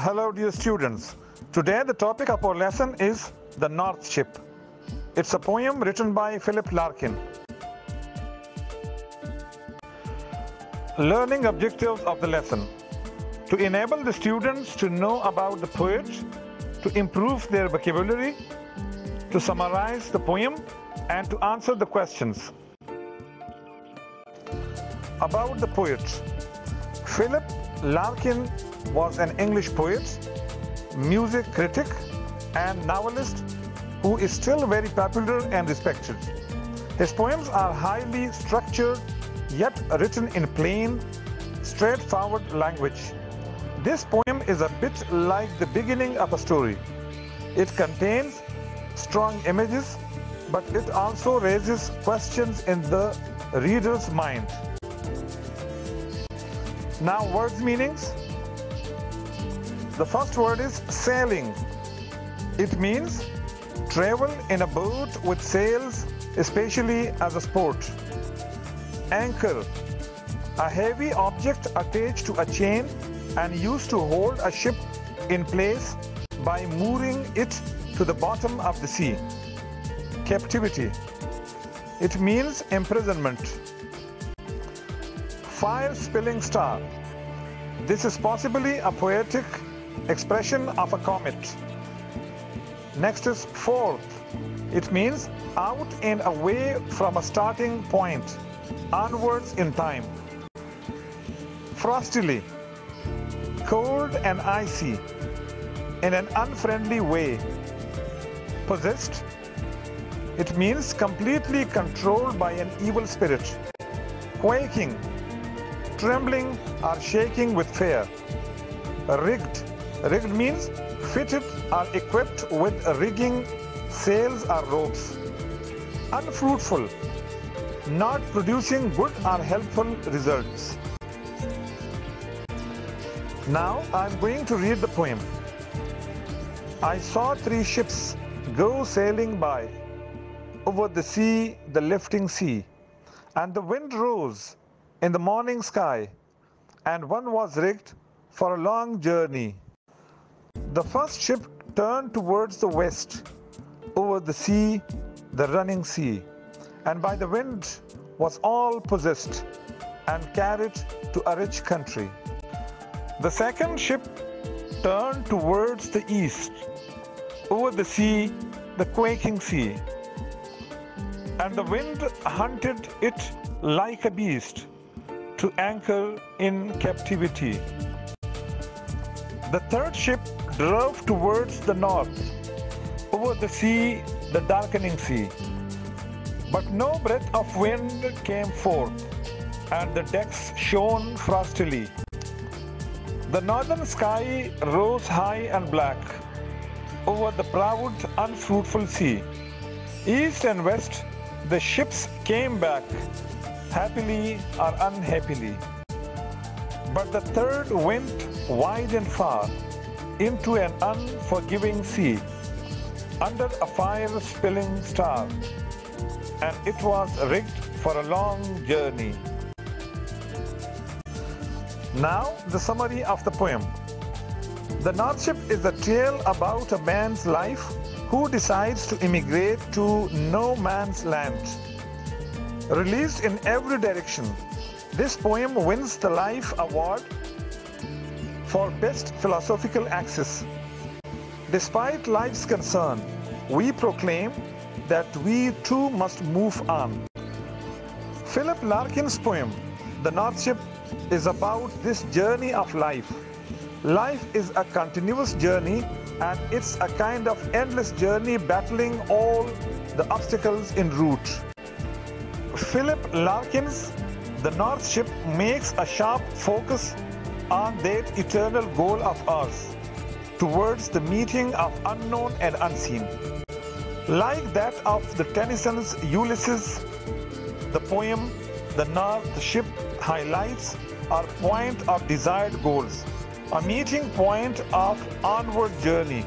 Hello, dear students. Today, the topic of our lesson is The North Ship. It's a poem written by Philip Larkin. Learning objectives of the lesson to enable the students to know about the poet, to improve their vocabulary, to summarize the poem, and to answer the questions. About the poet, Philip Larkin was an English poet, music critic, and novelist who is still very popular and respected. His poems are highly structured yet written in plain, straightforward language. This poem is a bit like the beginning of a story. It contains strong images, but it also raises questions in the reader's mind. Now, words meanings. The first word is sailing. It means travel in a boat with sails, especially as a sport. Anchor, a heavy object attached to a chain and used to hold a ship in place by mooring it to the bottom of the sea. Captivity, it means imprisonment. Fire spilling star, this is possibly a poetic expression of a comet. Next is forth. It means out and away from a starting point, onwards in time. Frostily, cold and icy, in an unfriendly way. Possessed, it means completely controlled by an evil spirit. Quaking, trembling or shaking with fear. Rigged, rigged means fitted or equipped with rigging, sails or ropes. Unfruitful, not producing good or helpful results. Now I'm going to read the poem. I saw three ships go sailing by over the sea, the lifting sea, and the wind rose in the morning sky, and one was rigged for a long journey. The first ship turned towards the west over the sea, the running sea, and by the wind was all possessed and carried to a rich country. The second ship turned towards the east over the sea, the quaking sea, and the wind hunted it like a beast to anchor in captivity. The third ship drove towards the north, over the sea, the darkening sea. But no breath of wind came forth, and the decks shone frostily. The northern sky rose high and black over the proud, unfruitful sea. East and west, the ships came back, happily or unhappily. But the third went wide and far into an unforgiving sea, under a fire spilling star, and it was rigged for a long journey. Now, the summary of the poem. The North Ship is a tale about a man's life who decides to immigrate to no man's land. Released in every direction, this poem wins the Life Award for Best Philosophical Axis. Despite life's concern, we proclaim that we too must move on. Philip Larkin's poem, The North Ship, is about this journey of life. Life is a continuous journey and it's a kind of endless journey battling all the obstacles in route. Philip Larkin's The North Ship makes a sharp focus on that eternal goal of ours towards the meeting of unknown and unseen. Like that of the Tennyson's Ulysses, the poem The North Ship highlights our point of desired goals, a meeting point of onward journey,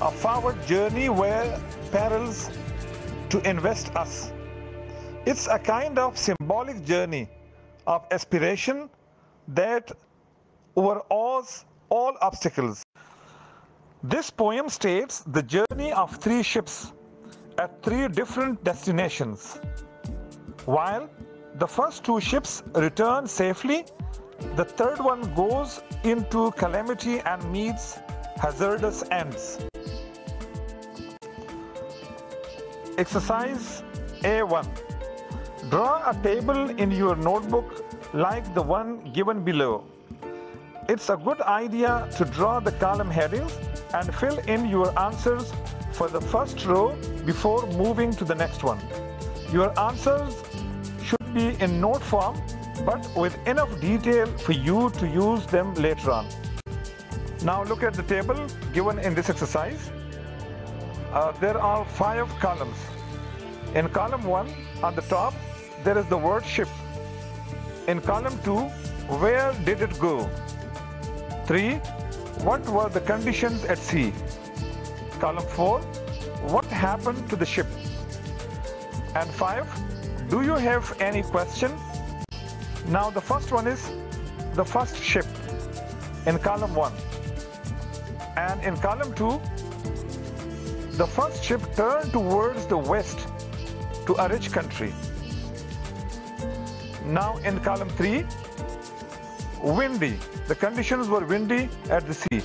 a forward journey where perils to invest us. It's a kind of symbolic journey of aspiration that overawes all obstacles. This poem states the journey of three ships at three different destinations. While the first two ships return safely, the third one goes into calamity and meets hazardous ends. Exercise A1 Draw a table in your notebook like the one given below. It's a good idea to draw the column headings and fill in your answers for the first row before moving to the next one. Your answers should be in note form but with enough detail for you to use them later on. Now look at the table given in this exercise. Uh, there are five columns. In column 1 on the top there is the word ship. In column 2 where did it go? 3. What were the conditions at sea? Column 4 what happened to the ship? And 5 do you have any question? Now the first one is the first ship in column 1 and in column 2 the first ship turned towards the west to a rich country. Now in column 3 windy the conditions were windy at the sea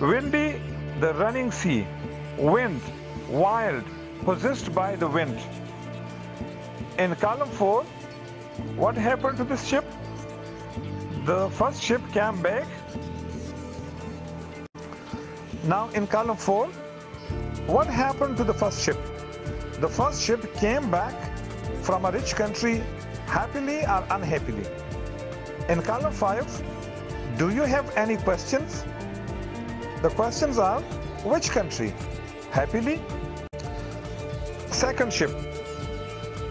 windy the running sea wind wild possessed by the wind in column 4 what happened to this ship? The first ship came back. Now in column 4, what happened to the first ship? The first ship came back from a rich country happily or unhappily. In column 5, do you have any questions? The questions are which country? Happily? Second ship,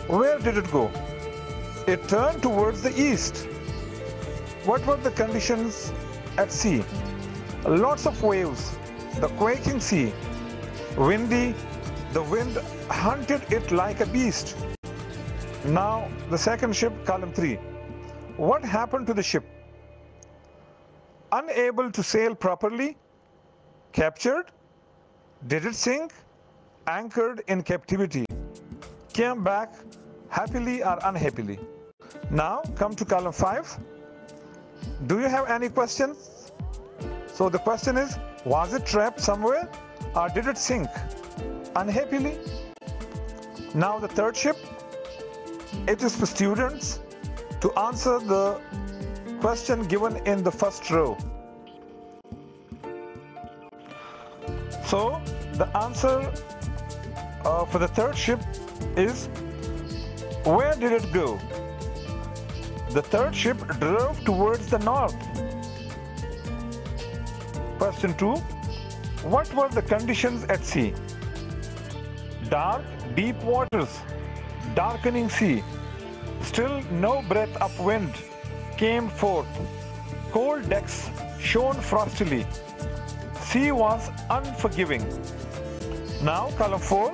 where did it go? It turned towards the east. What were the conditions at sea? Lots of waves, the quaking sea, windy, the wind hunted it like a beast. Now, the second ship, column 3. What happened to the ship? Unable to sail properly, captured, did it sink, anchored in captivity, came back happily or unhappily. Now come to column 5. Do you have any questions? So the question is, was it trapped somewhere or did it sink? Unhappily? Now the third ship. It is for students to answer the question given in the first row. So the answer uh, for the third ship is where did it go? The third ship drove towards the north. Question 2. What were the conditions at sea? Dark, deep waters, darkening sea. Still no breath of wind came forth. Cold decks shone frostily. Sea was unforgiving. Now, column 4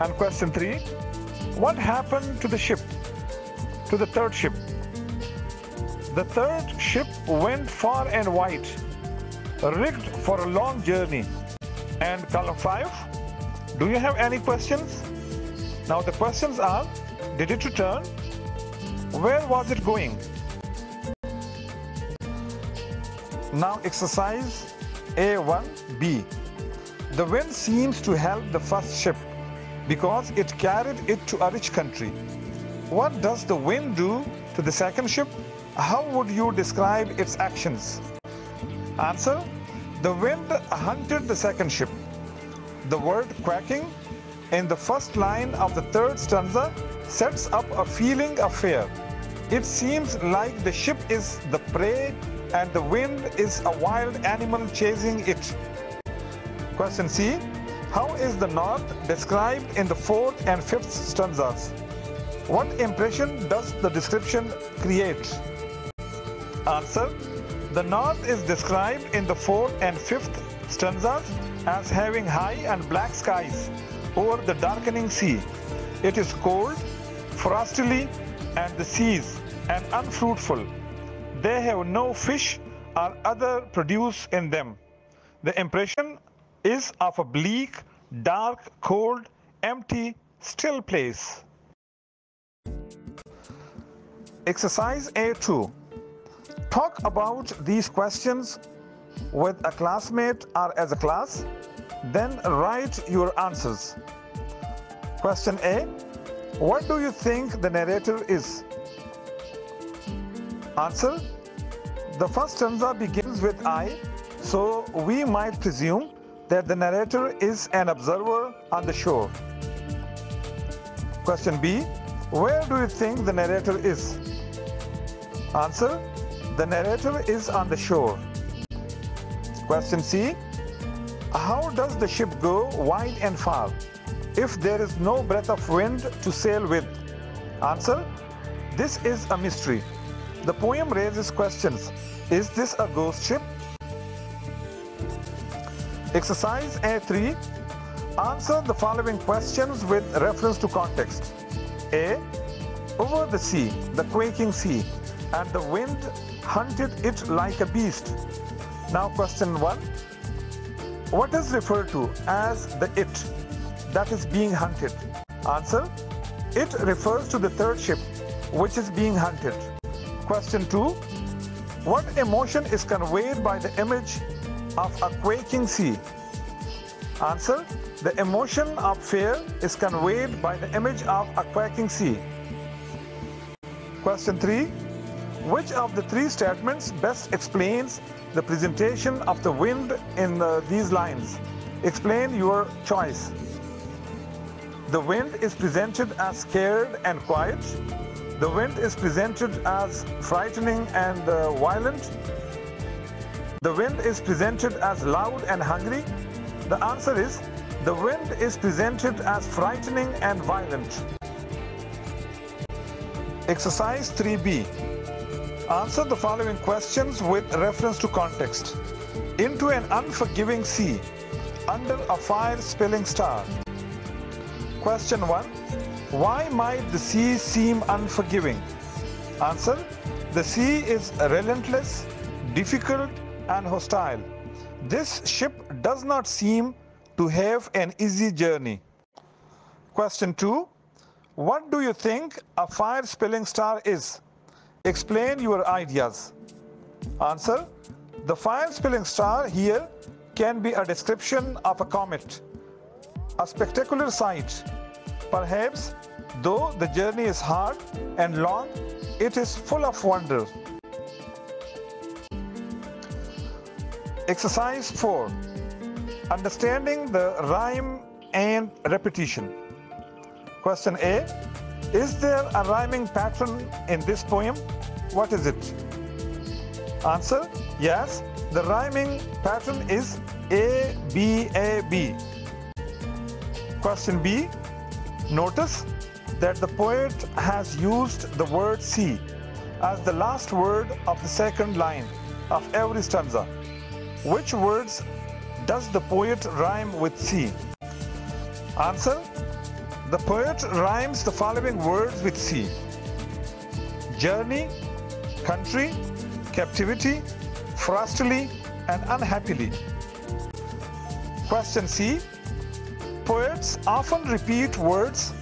and question 3. What happened to the ship? To the third ship? The third ship went far and wide, rigged for a long journey. And column 5, do you have any questions? Now the questions are, did it return? Where was it going? Now exercise A1B. The wind seems to help the first ship because it carried it to a rich country. What does the wind do to the second ship? How would you describe its actions? Answer The wind hunted the second ship. The word quacking in the first line of the third stanza sets up a feeling of fear. It seems like the ship is the prey and the wind is a wild animal chasing it. Question C How is the north described in the fourth and fifth stanzas? What impression does the description create? Answer The north is described in the fourth and fifth stanzas as having high and black skies over the darkening sea. It is cold, frostily, and the seas and unfruitful. They have no fish or other produce in them. The impression is of a bleak, dark, cold, empty, still place. Exercise A2. Talk about these questions with a classmate or as a class, then write your answers. Question A. What do you think the narrator is? Answer. The first stanza begins with I, so we might presume that the narrator is an observer on the shore. Question B. Where do you think the narrator is? Answer. The narrator is on the shore. Question C. How does the ship go wide and far if there is no breath of wind to sail with? Answer. This is a mystery. The poem raises questions. Is this a ghost ship? Exercise A3. Answer the following questions with reference to context. A. Over the sea, the quaking sea, and the wind hunted it like a beast. Now question 1. What is referred to as the it that is being hunted? Answer. It refers to the third ship which is being hunted. Question 2. What emotion is conveyed by the image of a quaking sea? Answer. The emotion of fear is conveyed by the image of a quaking sea. Question 3. Which of the three statements best explains the presentation of the wind in the, these lines? Explain your choice. The wind is presented as scared and quiet. The wind is presented as frightening and uh, violent. The wind is presented as loud and hungry. The answer is the wind is presented as frightening and violent. Exercise 3B. Answer the following questions with reference to context. Into an unforgiving sea, under a fire spilling star. Question 1. Why might the sea seem unforgiving? Answer. The sea is relentless, difficult and hostile. This ship does not seem to have an easy journey. Question 2. What do you think a fire spilling star is? Explain your ideas. Answer. The fire spilling star here can be a description of a comet, a spectacular sight. Perhaps, though the journey is hard and long, it is full of wonder. Exercise 4. Understanding the rhyme and repetition. Question A. Is there a rhyming pattern in this poem? What is it? Answer. Yes. The rhyming pattern is A, B, A, B. Question B. Notice that the poet has used the word sea as the last word of the second line of every stanza. Which words does the poet rhyme with sea? Answer. The poet rhymes the following words with sea. Journey, country, captivity, frostily and unhappily. Question C. Poets often repeat words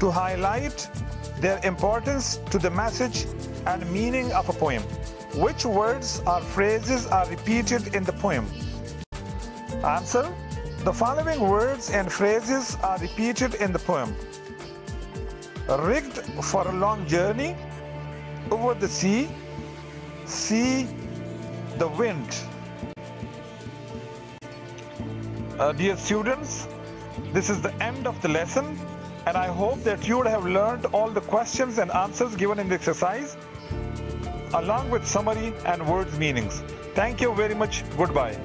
to highlight their importance to the message and meaning of a poem. Which words or phrases are repeated in the poem? Answer. The following words and phrases are repeated in the poem. Rigged for a long journey, over the sea, see the wind. Uh, dear students, this is the end of the lesson and I hope that you would have learned all the questions and answers given in the exercise along with summary and words meanings. Thank you very much. Goodbye.